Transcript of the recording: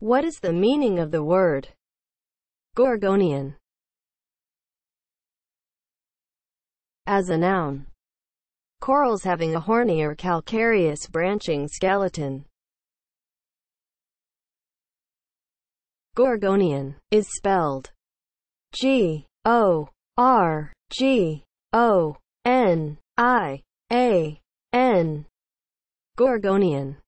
What is the meaning of the word Gorgonian as a noun? Corals having a horny or calcareous branching skeleton. Gorgonian is spelled G O R G O N I A N Gorgonian